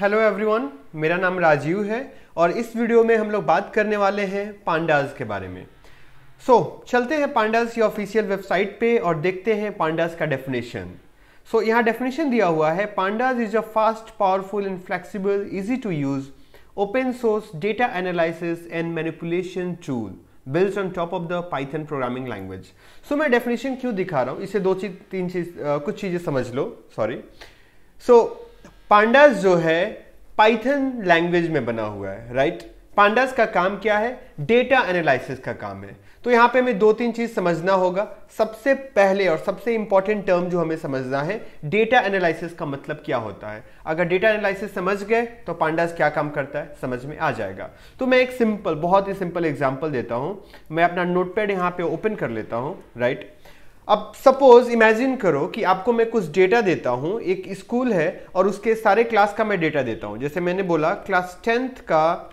Hello everyone मेरा नाम राजीव है और इस वीडियो में हम लोग बात करने वाले हैं पांडास के बारे में। सो so, चलते हैं पांडास की ऑफिशियल वेबसाइट पे और देखते हैं पांडास का डेफिनेशन सो so, यहाँ डेफिनेशन दिया हुआ है Pandas is a fast powerful and flexible easy to use open source data analysis and manipulation tool build on top of the Python programming language so मैं definition क्यों दिखा रहा हूँ? इसे दो चीज़ तीन चीज़ कुछ चीज़ें समझ लो सॉरी सो so, पांडास जो है पाइथन लैंग्वेज में बना हुआ है राइट पांडास का काम क्या है? डेटा एनालिसिस का काम है। तो यहाँ पे हमें दो तीन चीज़ समझना होगा। सबसे पहले और सबसे इंपॉर्टेंट टर्म जो हमें समझना है डेटा एनालिसिस का मतलब क्या होता है? अगर डेटा एनालिसिस समझ गए तो पांडास क्या काम करता है? समझ में आ जाएगा। तो मैं एक सिंपल बहुत ही सिंपल एग्ज़ाम्पल देता हूँ। मैं अपना नोटपैड यहाँ पे ओपन कर लेता हूँ राइट अब सपोज़ इमेजिन करो कि आपको मैं कुछ डेटा देता हूँ, एक स्कूल है और उसके सारे क्लास का मैं डेटा देता हूँ। जैसे मैंने बोला क्लास टेंथ का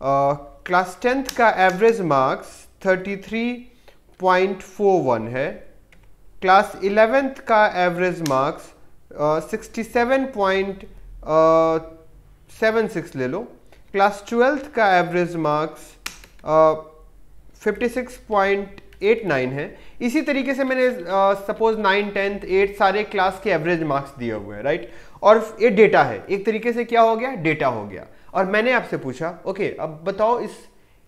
क्लास टेंथ का एवरेज मार्क्स 33.41 है। क्लास इलेवेंथ का average marks sixty seven point seven six ले लो। क्लास ट्वेल्थ का average marks fifty six point eight nine है। इसी तरीके से मैंने सपोज़ नाइन, टेंथ, एट सारे क्लास के एवरेज मार्क्स दिए हुए हैं राइट और ये डेटा है। एक तरीके से क्या हो गया? डेटा हो गया। और मैंने आपसे पूछा ओके अब बताओ इस,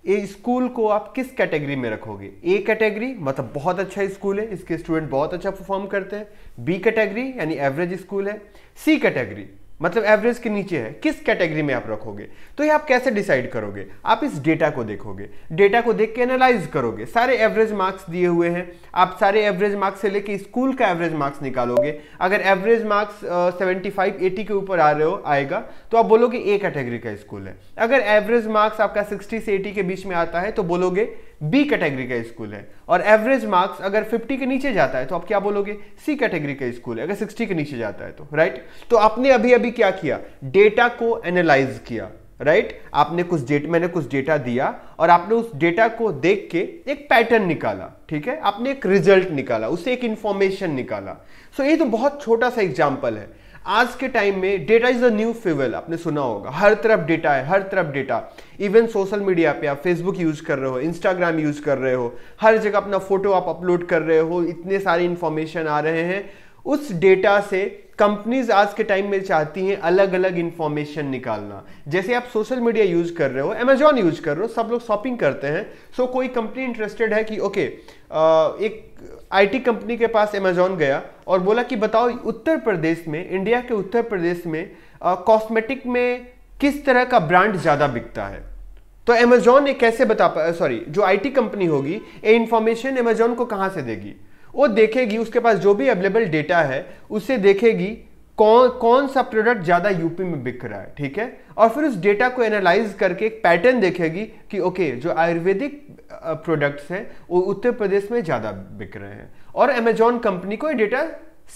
ये स्कूल को आप किस कैटेगरी में रखोगे? ए कैटेगरी मतलब बहुत अच्छा स्कूल है, इसके स्टूडेंट बहुत अच्छा परफॉर्म करते हैं। बी कैटेगरी यानी एवरेज स्कूल है। सी कैटेगरी मतलब एवरेज के नीचे है, किस कैटेगरी में आप रखोगे? तो ये आप कैसे डिसाइड करोगे? आप इस डेटा को देखोगे। डेटा को देख के एनालाइज करोगे। सारे एवरेज मार्क्स दिए हुए हैं। आप सारे एवरेज मार्क्स से लेके स्कूल का एवरेज मार्क्स निकालोगे। अगर average marks seventy five eighty के ऊपर आ रहे हो, आएगा तो आप बोलोगे ए कैटेगरी का स्कूल है। अगर एवरेज मार्क्स आपका सिक्सटी से एटी के बीच में आता है तो बोलोगे बी कैटेगरी का स्कूल है। और एवरेज मार्क्स अगर 50 के नीचे जाता है तो आप क्या बोलोगे? सी कैटेगरी का स्कूल है। अगर 60 के नीचे जाता है तो राइट तो आपने अभी अभी क्या किया? डेटा को एनालाइज किया राइट right? आपने कुछ डेटा मैंने कुछ डेटा दिया और आपने उस डेटा को देख के एक पैटर्न निकाला ठीक है? आपने एक रिज़ल्ट निकाला उससे एक इंफॉर्मेशन निकाला। सो so, ये तो बहुत छोटा सा एग्ज़ाम्पल है। आज के टाइम में data is a new fuel आपने सुना होगा। हर तरफ़ डेटा है, हर तरफ़ डेटा इवन सोशल मीडिया पे आप फेसबुक यूज़ कर रहे हो इंस्टाग्राम यूज़ कर रहे हो, हर जगह अपना फ़ोटो आप अपलोड कर रहे हो, इतने सारे इंफॉर्मेशन आ रहे हैं। उस डेटा से कंपनीज़ आज के टाइम में चाहती हैं अलग अलग इंफॉर्मेशन निकालना। जैसे आप सोशल मीडिया यूज़ कर रहे हो अमेजोन यूज़ कर रहे हो सब लोग शॉपिंग करते हैं सो so, कोई कंपनी इंटरेस्टेड है कि ओके okay, एक आईटी कंपनी के पास अमेजोन गया और बोला कि बताओ उत्तर प्रदेश में इंडिया के उत्तर प्रदेश में कॉस्मेटिक में किस तरह का ब्रांड ज़्यादा बिकता है? तो अमेजोन ने कैसे बता सॉरी जो आईटी कंपनी होगी ये इंफॉर्मेशन अमेजोन को कहाँ से देगी? वो देखेगी, उसके पास जो भी अवेलेबल डेटा है, उसे देखेगी कौन कौन सा प्रोडक्ट ज़्यादा यूपी में बिक रहा है, ठीक है? और फिर उस डेटा को एनालाइज करके एक पैटर्न देखेगी कि ओके जो आयुर्वेदिक प्रोडक्ट्स हैं, वो उत्तर प्रदेश में ज़्यादा बिक रहे हैं। और अमेजॉन कंपनी को ये डेटा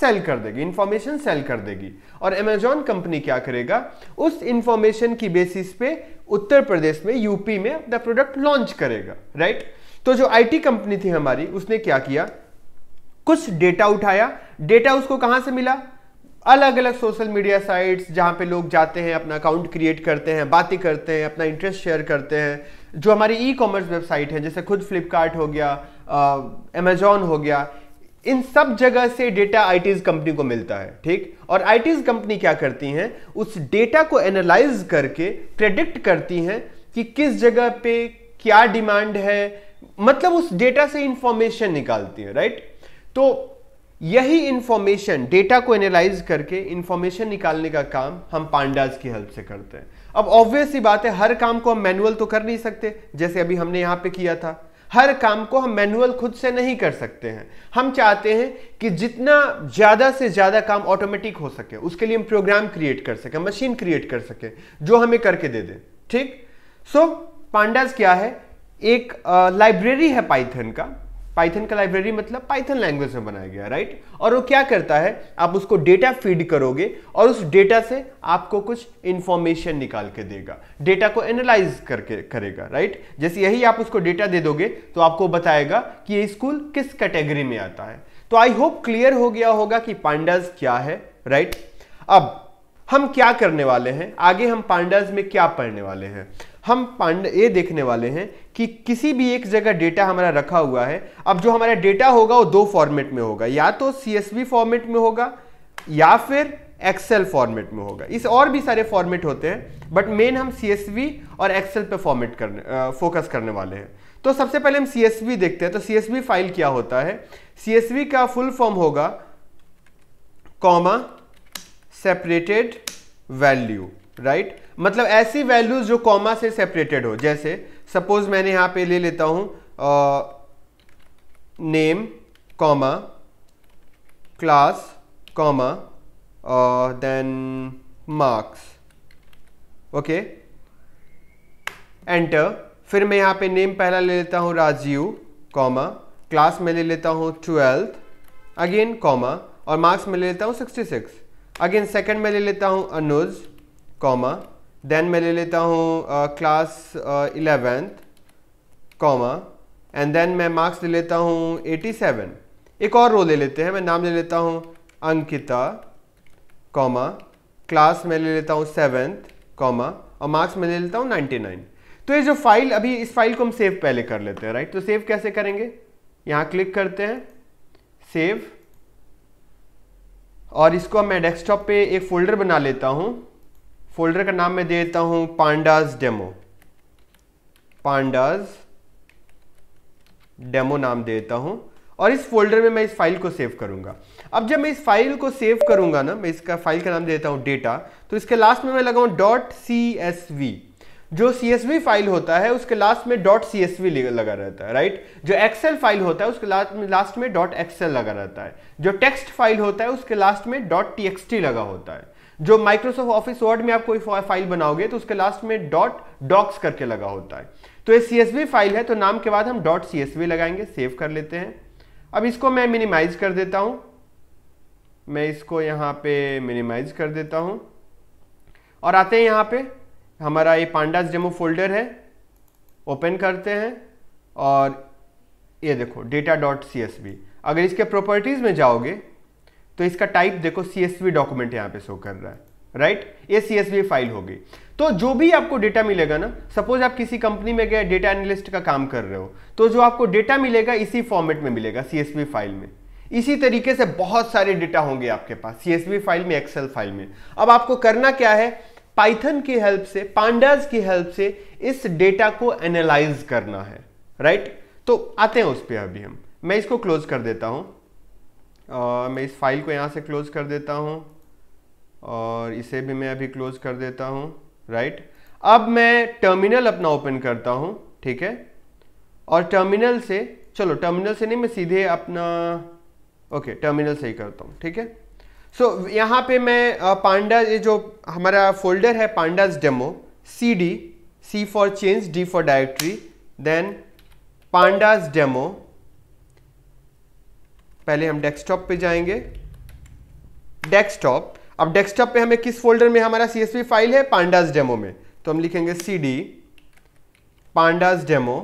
सेल कर देगी इंफॉर्मेशन सेल कर देगी। और अमेजॉन कंपनी क्या करेगा? उस इंफॉर्मेशन की बेसिस पे उत्तर प्रदेश में यूपी में अपना प्रोडक्ट लॉन्च करेगा राइट तो जो आईटी कंपनी थी हमारी, उसने क्या किया? कुछ डेटा उठाया। डेटा उसको कहाँ से मिला? अलग अलग सोशल मीडिया साइट्स जहाँ पे लोग जाते हैं, अपना अकाउंट क्रिएट करते हैं, बातें करते हैं, अपना इंटरेस्ट शेयर करते हैं। जो हमारी ई कॉमर्स वेबसाइट है, जैसे खुद फ्लिपकार्ट हो गया अमेजोन हो गया, इन सब जगह से डेटा आईटीज कंपनी को मिलता है, ठीक? और आईटीज कंपनी क्या करती हैं? उस डेटा को एनालाइज करके प्रेडिक्ट करती हैं कि किस जगह पे क्या डिमांड है। मतलब उस डेटा से इंफॉर्मेशन निकालती है राइट तो यही इंफॉर्मेशन डेटा को एनालाइज करके इंफॉर्मेशन निकालने का काम हम पांडाज की हेल्प से करते हैं। अब ऑब्वियस ही बात है हर काम को हम मैनुअल तो कर नहीं सकते जैसे अभी हमने यहाँ पे किया था। हर काम को हम मैनुअल खुद से नहीं कर सकते हैं। हम चाहते हैं कि जितना ज़्यादा से ज़्यादा काम ऑटोमेटिक हो सके उसके लिए हम प्रोग्राम क्रिएट कर सके मशीन क्रिएट कर सके जो हमें करके दे दे। ठीक? सो so, पांडाज क्या है? एक लाइब्रेरी है पाइथन का। पाइथन का लाइब्रेरी मतलब पाइथन लैंग्वेज में बनाया गया राइट और वो क्या करता है? आप उसको डेटा फ़ीड करोगे और उस डेटा से आपको कुछ इंफॉर्मेशन निकाल के देगा। डेटा को एनालाइज करके करेगा राइट जैसे यही आप उसको डेटा दे दोगे तो आपको बताएगा कि ये स्कूल किस कैटेगरी में आता है। तो आई होप क्लियर हो गया होगा कि पांडाज क्या है राइट अब हम क्या करने वाले हैं? आगे हम पांडाज में क्या पढ़ने वाले हैं? हम पांड ये देखने वाले हैं कि किसी भी एक जगह डेटा हमारा रखा हुआ है। अब जो हमारा डेटा होगा, वो दो फॉर्मेट में होगा। या तो सीएसवी फॉर्मेट में होगा, या फिर एक्सेल फॉर्मेट में होगा। इस और भी सारे फॉर्मेट होते हैं बट मेन हम सीएसवी और एक्सेल पे फॉर्मेट करने फोकस करने वाले हैं। तो सबसे पहले हम सी देखते हैं। तो सी फ़ाइल क्या होता है? सीएसवी का फुल फॉर्म होगा कॉमा सेपरेटेड वैल्यू राइट मतलब ऐसी वैल्यूज़ जो कॉमा से सेपरेटेड हो, जैसे सपोज़ मैंने यहाँ पे ले लेता हूँ name comma class comma then marks okay enter फिर मैं यहाँ पे नेम पहला ले लेता हूँ राजीव कॉमा क्लास में ले लेता हूँ ट्वेल्थ अगेन कॉमा और मार्क्स में ले लेता हूँ सिक्सटी सिक्स अगेन सेकेंड में ले लेता हूँ अनुज कॉमा देन मैं ले लेता हूँ class eleventh comma and then मैं मार्क्स ले लेता हूँ 87 एक और रो ले लेते हैं, मैं नाम ले लेता हूँ अंकिता कॉमा क्लास में ले लेता हूँ सेवेंथ कॉमा और मार्क्स में ले लेता हूँ 99 तो ये जो फ़ाइल अभी इस फ़ाइल को हम सेव पहले कर लेते हैं राइट तो सेव कैसे करेंगे? यहाँ क्लिक करते हैं सेव और इसको मैं डेस्कटॉप पे एक फोल्डर बना लेता हूँ फोल्डर का नाम मैं दे देता हूँ पांडाज डेमो। पांडाज डेमो नाम दे देता हूँ और इस फोल्डर में मैं इस फ़ाइल को सेव करूँगा। अब जब मैं इस फ़ाइल को सेव करूँगा ना, मैं इसका फ़ाइल का नाम देता हूँ डेटा तो इसके लास्ट में मैं लगाऊँ डॉट सी एस वी। जो सी फ़ाइल होता है, उसके लास्ट में डॉट सी लगा रहता है राइट जो एक्सेल फ़ाइल होता है, उसके लास्ट में लास्ट में डॉट एक्सेल लगा रहता है। जो टेक्स्ट फ़ाइल होता है, उसके लास्ट में डॉट टी लगा होता है। जो माइक्रोसॉफ्ट ऑफ़िस वर्ड में आप कोई फ़ाइल बनाओगे तो उसके लास्ट में डॉट डॉक्स करके लगा होता है। तो ये सी फ़ाइल है तो नाम के बाद हम डॉट सी लगाएँगे सेव कर लेते हैं। अब इसको मैं मिनिमाइज कर देता हूँ। मैं इसको यहाँ पे मिनिमाइज कर देता हूँ। और आते हैं यहाँ पे, हमारा ये पांडास डेमो फोल्डर है। ओपन करते हैं, और ये देखो डेटा डॉट सी अगर इसके प्रॉपर्टीज़ में जाओगे तो इसका टाइप देखो सीएसवी डॉक्यूमेंट यहाँ पे शो कर रहा है राइट ये सीएसवी फ़ाइल होगी। तो जो भी आपको डेटा मिलेगा ना सपोज़ आप किसी कंपनी में गए डेटा एनालिस्ट का काम कर रहे हो तो जो आपको डेटा मिलेगा इसी फॉर्मेट में मिलेगा सीएसवी फ़ाइल में। इसी तरीके से बहुत सारे डेटा होंगे आपके पास सीएसवी फ़ाइल में एक्सेल फ़ाइल में। अब आपको करना क्या है? पाइथन की हेल्प से पांडाज की हेल्प से इस डेटा को एनालाइज करना है राइट तो आते हैं उस पर अभी हम। मैं इसको क्लोज कर देता हूँ। मैं इस फ़ाइल को यहाँ से क्लोज कर देता हूँ और इसे भी मैं अभी क्लोज कर देता हूँ राइट अब मैं टर्मिनल अपना ओपन करता हूँ ठीक है? और टर्मिनल से चलो टर्मिनल से नहीं मैं सीधे अपना ओके टर्मिनल से ही करता हूँ ठीक है? सो so, यहाँ पे मैं पांडा ये जो हमारा फोल्डर है pandas demo C D C for change D for directory then pandas demo पहले हम डेस्कटॉप पे जाएँगे। डेस्कटॉप अब डेस्कटॉप पे हमें किस फोल्डर में हमारा सी फ़ाइल है? पांडास डेमो में। तो हम लिखेंगे सी डी पांडास डेमो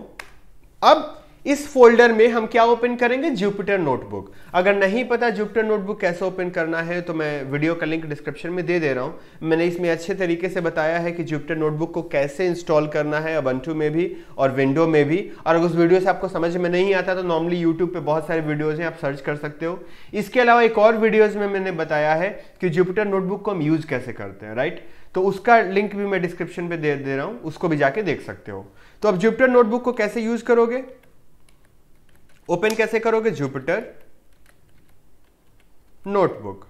अब इस फोल्डर में हम क्या ओपन करेंगे? जुपिटर नोटबुक अगर नहीं पता जुपिटर नोटबुक कैसे ओपन करना है तो मैं वीडियो का लिंक डिस्क्रिप्शन में दे दे रहा हूँ। मैंने इसमें अच्छे तरीके से बताया है कि जुपिटर नोटबुक को कैसे इंस्टॉल करना है अबंटू में भी और विंडो में भी। और अगर उस वीडियो से आपको समझ में नहीं आता तो नॉर्मली यूट्यूब पर बहुत सारे वीडियोज़ हैं, आप सर्च कर सकते हो। इसके अलावा एक और वीडियोज़ में मैंने बताया है कि जुपिटर नोटबुक को हम यूज़ कैसे करते हैं राइट तो उसका लिंक भी मैं डिस्क्रिप्शन पे दे दे रहा हूँ, उसको भी जाके देख सकते हो। तो अब जुपिटर नोटबुक को कैसे यूज़ करोगे? ओपन कैसे करोगे? जुपिटर नोटबुक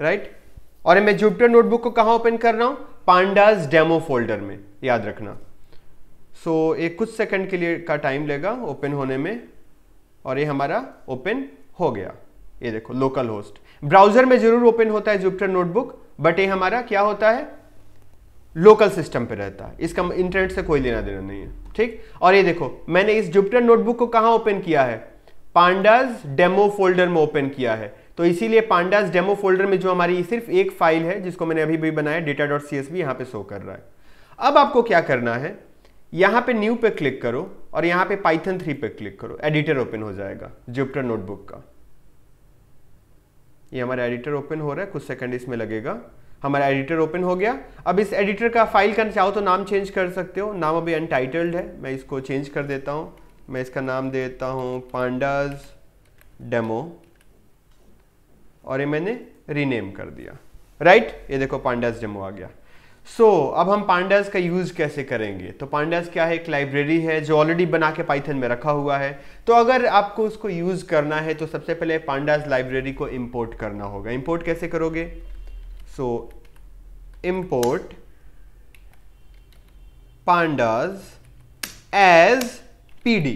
राइट और मैं जुपिटर नोटबुक को कहाँ ओपन कर रहा हूँ? पांडाज डेमो फोल्डर में याद रखना। सो so, एक कुछ सेकंड के लिए का टाइम लेगा ओपन होने में और ये हमारा ओपन हो गया। ये देखो लोकल होस्ट ब्राउज़र में ज़रूर ओपन होता है जुपिटर नोटबुक बट ये हमारा क्या होता है? लोकल सिस्टम पे रहता है। इसका इंटरनेट से कोई लेना देना नहीं है। ठीक? और ये देखो, मैंने इस जुपिटर नोटबुक को कहाँ ओपन किया है? पांडाज डेमो फोल्डर में ओपन किया है। तो इसीलिए पांडाज डेमो फोल्डर में जो हमारी सिर्फ़ एक फ़ाइल है, जिसको मैंने अभी भी बनाया डेटा डॉट सी एस यहाँ पर शो कर रहा है। अब आपको क्या करना है? यहाँ पे न्यू पे क्लिक करो और यहाँ पे पाइथन थ्री पे क्लिक करो। एडिटर ओपन हो जाएगा, जुपिटर नोटबुक का। ये हमारा एडिटर ओपन हो रहा है, कुछ सेकंड इसमें लगेगा। हमारा एडिटर ओपन हो गया। अब इस एडिटर का फ़ाइल का चाहो तो नाम चेंज कर सकते हो। नाम अभी अनटाइटल्ड है। मैं इसको चेंज कर देता हूँ। मैं इसका नाम देता हूँ पांडाज डेमो। और ये मैंने रीनेम कर दिया। Right right? ये देखो पांडाज डेमो आ गया। सो so, अब हम पांडास का यूज़ कैसे करेंगे? तो पांडास क्या है? एक लाइब्रेरी है जो ऑलरेडी बना के पाइथन में रखा हुआ है। तो अगर आपको उसको यूज़ करना है तो सबसे पहले पांडास लाइब्रेरी को इंपोर्ट करना होगा। इंपोर्ट कैसे करोगे? So import pandas as PD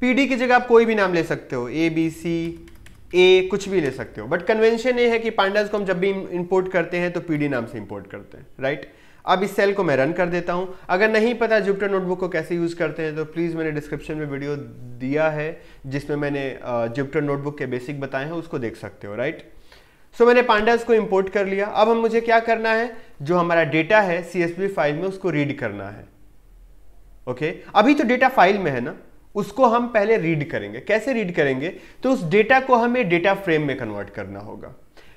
PD की जगह आप कोई भी नाम ले सकते हो. ए बी सी ए कुछ भी ले सकते हो. बट कन्वेंशन ये है कि पांडास को हम जब भी इंपोर्ट करते हैं तो पीडी नाम से इंपोर्ट करते हैं राइट right? अब इस सेल को मैं रन कर देता हूँ. अगर नहीं पता जुपिटर नोटबुक को कैसे यूज़ करते हैं तो प्लीज़ मैंने डिस्क्रिप्शन में वीडियो दिया है, जिसमें मैंने जुपिटर नोटबुक के बेसिक बताए हैं, उसको देख सकते हो राइट सो so, मैंने पांडास को इंपोर्ट कर लिया। अब हम मुझे क्या करना है? जो हमारा डेटा है सी फ़ाइल में उसको रीड करना है। Okay okay? अभी तो डेटा फ़ाइल में है ना? उसको हम पहले रीड करेंगे। कैसे रीड करेंगे? तो उस डेटा को हमें डेटा फ्रेम में कन्वर्ट करना होगा।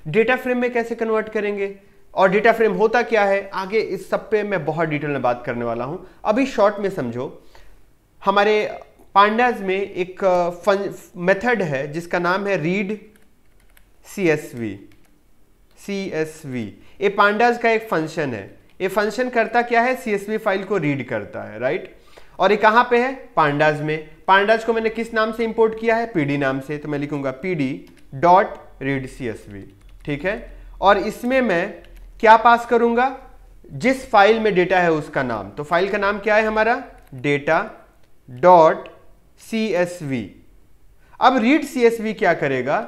डेटा फ्रेम में कैसे कन्वर्ट करेंगे? और डेटा फ्रेम होता क्या है? आगे इस सब पे मैं बहुत डिटेल में बात करने वाला हूँ। अभी शॉर्ट में समझो। हमारे पांडाज में एक मेथड है जिसका नाम है read C S V C S V ये पांडाज का एक फ़ंक्शन है. ये फ़ंक्शन करता क्या है? सी एस वी फ़ाइल को रीड करता है राइट और ये कहाँ पे है? पांडाज में. पांडाज को मैंने किस नाम से इंपोर्ट किया है? पीडी नाम से. तो मैं लिखूँगा PD dot read C S V ठीक है? और इसमें मैं क्या पास करूँगा? जिस फ़ाइल में डेटा है उसका नाम. तो फ़ाइल का नाम क्या है हमारा? Data dot C S V अब रीड सी एस वी क्या करेगा?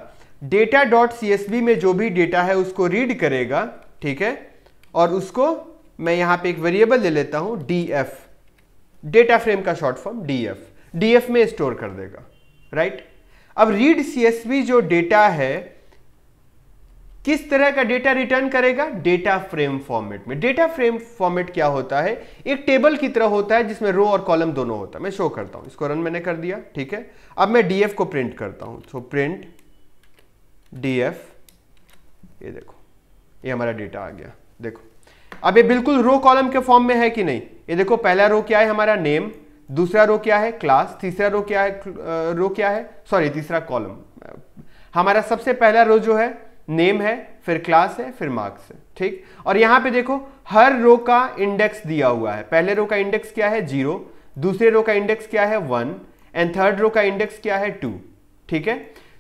डेटा डॉट सी में जो भी डेटा है, उसको रीड करेगा, ठीक है? और उसको मैं यहाँ पे एक वेरिएबल ले लेता हूँ डी एफ़ डेटा फ्रेम का short form D F D F में स्टोर कर देगा राइट अब रीड सी जो डेटा है, किस तरह का डेटा रिटर्न करेगा? डेटा फ्रेम फॉर्मेट में। डेटा फ्रेम फॉर्मेट क्या होता है? एक टेबल की तरह होता है, जिसमें रो और कॉलम दोनों होता है। मैं शो करता हूँ। इसको रन मैंने कर दिया, ठीक है? अब मैं डीएफ को प्रिंट करता हूँ। सो प्रिंट डीएफ ये देखो, ये हमारा डेटा आ गया। देखो, अब ये बिल्कुल रो कॉलम के फॉर्म में है कि नहीं? ये देखो, पहला रो क्या है हमारा? नेम दूसरा रो क्या है? क्लास तीसरा रो क्या है? रो क्या है? सॉरी तीसरा कॉलम हमारा सबसे पहला रो जो है नेम है, फिर क्लास है, फिर मार्क्स है, ठीक? और यहाँ पे देखो, हर रो का इंडेक्स दिया हुआ है। पहले रो का इंडेक्स क्या है? ज़ीरो दूसरे रो का इंडेक्स क्या है? वन एंड थर्ड रो का इंडेक्स क्या है? टू ठीक है?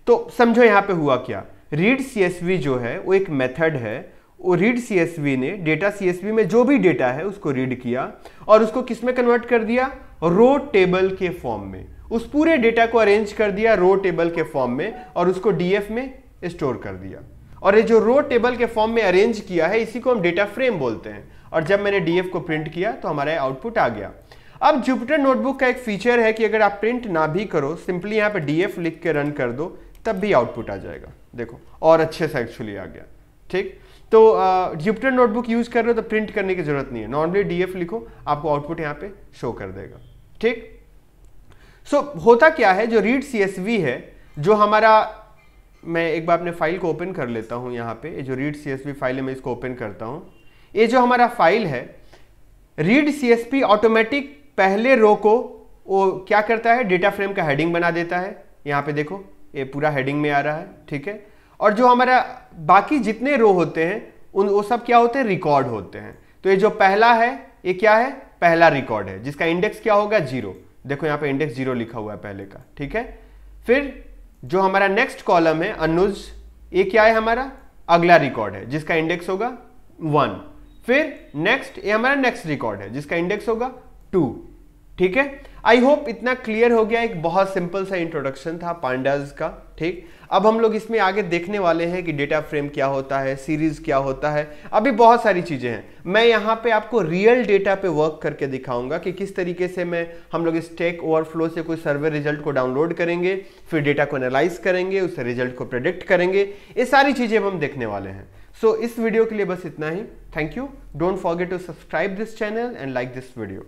तो समझो यहाँ पे हुआ क्या? रीड सीएसवी जो है, वो एक मेथड है। वो रीड सीएसवी ने डेटा सीएसवी में जो भी डेटा है, उसको रीड किया और उसको किसमें कन्वर्ट कर दिया? रो टेबल के फॉर्म में। उस पूरे डेटा को अरेंज कर दिया रो टेबल के फॉर्म में और उसको डीएफ में स्टोर कर दिया। और ये जो रो टेबल के फॉर्म में अरेंज किया है, इसी को हम डेटा फ्रेम बोलते हैं। और जब मैंने डीएफ को प्रिंट किया तो हमारा आउटपुट आ गया। अब जुपिटर नोटबुक का एक फीचर है कि अगर आप प्रिंट ना भी करो सिंपली यहाँ पे डीएफ लिख के रन कर दो। तब भी आउटपुट आ जाएगा। देखो और अच्छे से एक्चुअली आ गया। ठीक? तो जुपिटर नोटबुक यूज़ कर रहे हो तो प्रिंट करने की ज़रूरत नहीं है। नॉर्मली डीएफ लिखो आपको आउटपुट यहाँ पे शो कर देगा। ठीक? सो so, होता क्या है जो रीड सीएसवी है जो हमारा मैं एक बार अपने फ़ाइल को ओपन कर लेता हूँ यहाँ पे जो रीड सीएसवी फ़ाइल है मैं इसको ओपन करता हूँ। ये जो हमारा फ़ाइल है रीड सीएसपी ऑटोमेटिक पहले रो को वो क्या करता है डेटा फ्रेम का हेडिंग बना देता है। यहाँ पे देखो ये पूरा हेडिंग में आ रहा है, ठीक है? और जो हमारा बाकी जितने रो होते हैं, उन, वो सब क्या होते हैं? रिकॉर्ड होते हैं। तो ये जो पहला है, ये क्या है? पहला रिकॉर्ड है, जिसका इंडेक्स क्या होगा? ज़ीरो देखो यहाँ पे इंडेक्स ज़ीरो लिखा हुआ है पहले का, ठीक है? फिर जो हमारा नेक्स्ट कॉलम है, अनुज, ये क्या है हमारा? अगला रिकॉर्ड है, जिसका इंडेक्स होगा? वन फिर नेक्स्ट ये हमारा नेक्स्ट रिकॉर्ड है, जिसका इंडेक्स होगा? टू ठीक है? आई होप इतना क्लियर हो गया एक बहुत सिंपल सा इंट्रोडक्शन था पांडाज का ठीक? अब हम लोग इसमें आगे देखने वाले हैं कि डेटा फ्रेम क्या होता है सीरीज़ क्या होता है। अभी बहुत सारी चीज़ें हैं। मैं यहाँ पे आपको रियल डेटा पे वर्क करके दिखाऊँगा कि किस तरीके से मैं हम लोग इस स्टेक ओवरफ्लो से कोई सर्वे रिज़ल्ट को डाउनलोड करेंगे फिर डेटा को एनालाइज करेंगे उस रिज़ल्ट को प्रोडिक्ट करेंगे। ये सारी चीज़ें हम देखने वाले हैं। सो so, इस वीडियो के लिए बस इतना ही। Thank you don't forget to subscribe this channel and like this video